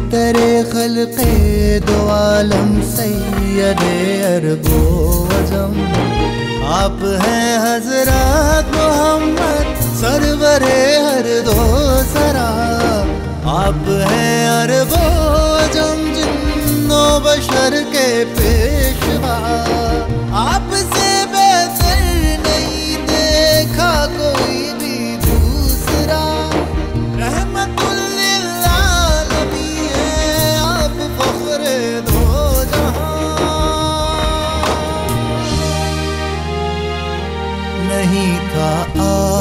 बेहतर खल पे दो आलम सैद अरबो अजम। आप हैं हज़रत मोहम्मद, सरवर हर दो सरा। आप हैं अरबो अजम, जिन्नो बशर के पेशवा। आप से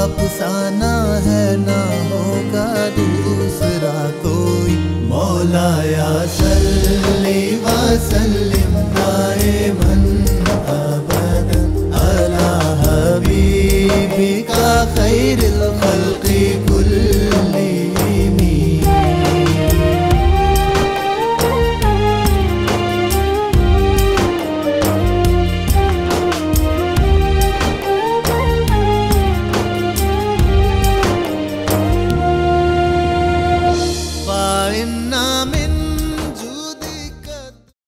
अफसाना है ना होगा दूसरा कोई। मौलाया सल्ले वसल्लिम दाइमन अबदन अला हबीबिका खैरिल खल्क।